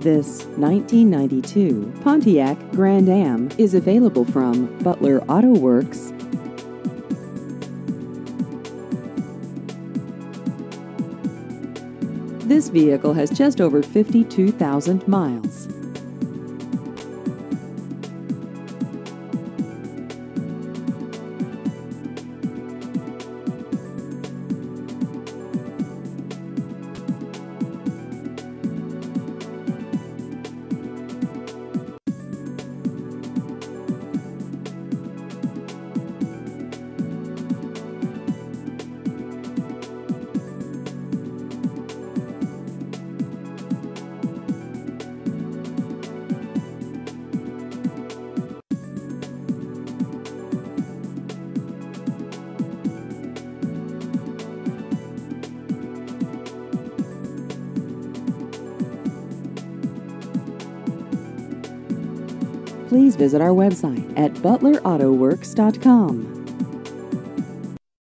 This 1992 Pontiac Grand Am is available from Butler Auto Werks. This vehicle has just over 52,000 miles. Please visit our website at butlerautowerks.com.